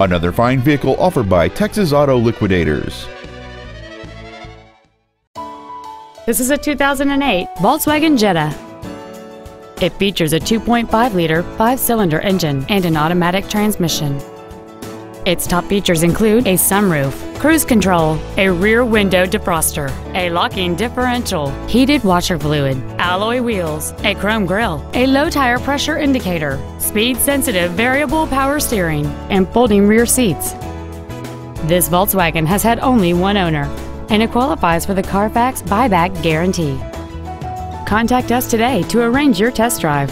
Another fine vehicle offered by Texas Auto Liquidators. This is a 2008 Volkswagen Jetta. It features a 2.5-liter five-cylinder engine and an automatic transmission. Its top features include a sunroof, cruise control, a rear window defroster, a locking differential, heated washer fluid, alloy wheels, a chrome grille, a low tire pressure indicator, speed-sensitive variable power steering, and folding rear seats. This Volkswagen has had only one owner, and it qualifies for the Carfax buyback guarantee. Contact us today to arrange your test drive.